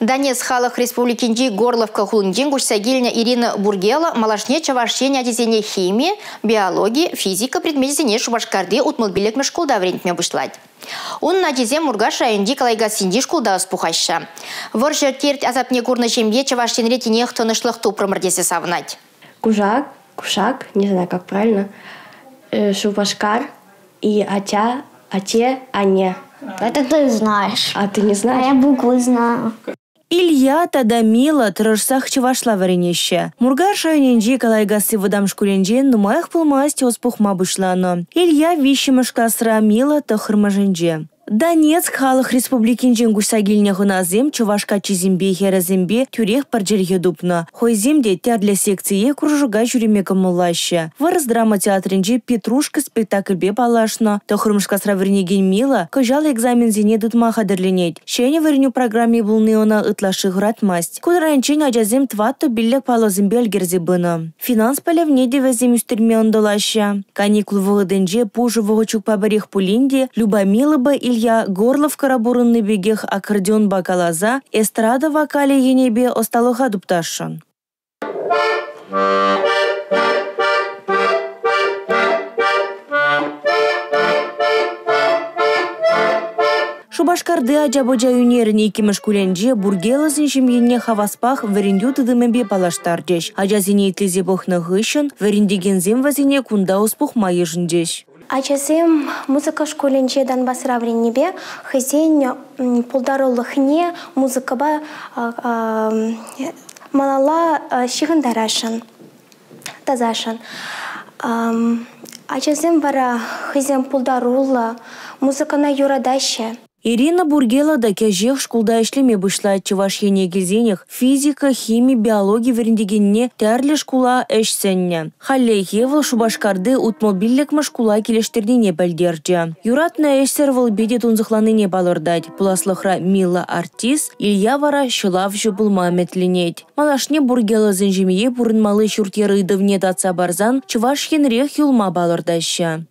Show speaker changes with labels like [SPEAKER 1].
[SPEAKER 1] Донец халық республикинди Горловка хулындин гушсагильня Ирина Бургела малашне чавашчене адизене химия, биология, физика предметизене шубашкарды утмылбилек школда врентме бушлать. Он на дизе мургаш районди калайга синди школда спухаща. Воржа терт азапне курны жембе чавашченре тенех тонышлых тупрымырдесе савнать.
[SPEAKER 2] Кужак, кушак, не знаю как правильно, э, шубашкар и атя, ате, ане.
[SPEAKER 3] Это ты знаешь.
[SPEAKER 2] А ты не
[SPEAKER 3] А
[SPEAKER 2] знаешь?
[SPEAKER 3] я буквы знаю.
[SPEAKER 4] Илья Тадамила тырышсах чывашла варенеще. Мургар шайненжи калайгасы шкуленжен нумаях пылмасти оспухма бушланы. Илья вишімышка сыра мила тахырмаженже. Донецк халық республикинжен гусагилне гыназем чувашка чизимбе херезембе тюрех парджерге дупна. Хойземде тярле секция кружуга жүреме кымыллаще. Вырыз драма театринже Петрушка спектакльбе балашна. Тахырмышка сыра варенеген мила кыжал экзамен зене дытма хадырленет. Шене вареню программе булны она ытлашы гратмасть. Кудранчен ажазем тватто биллек палозымбе алгерзе бына. Финанс палевне девезем үстерме ондолаща. Каникул вғыдынже пужы вғычук пабарех пулинде Любомила бы Илья Горлов карабурынны бегех аккордеон бакалаза эстрада вокале енебе осталыға дупташын. Шубашкарды ажабыжа юнерін екіміш күленже бургелызын жемгенне хаваспах варендю тыдымебе итлезе бохны ғышын, варендегензем вазине кунда успух деш.
[SPEAKER 5] Ачасем музыка школинче Донбасс равреннебе хызен пулдарулыхне музыкаба а, а, малала шығындарашын, тазашын. Ачасем вара хызен пулдарулы музыкана юрадаще.
[SPEAKER 4] Ирина Бургела да кәжех шкулда ішлеме бұшлай чываш ене келзенех физика, химия, биология веріндегенне тәрлі шкула әшсенне. Халле хевыл шубашкарды утмобиллек шкула келештердене бәлдерді. Юратна әшсер выл беде тунзықланыне балырдать. Пуласлықра Мила артист, Илья вара шылав жубылма метленет. Малашне Бургела зінжемее бұрынмалы шүртері татса барзан, чываш хенрех юлма балырдаща.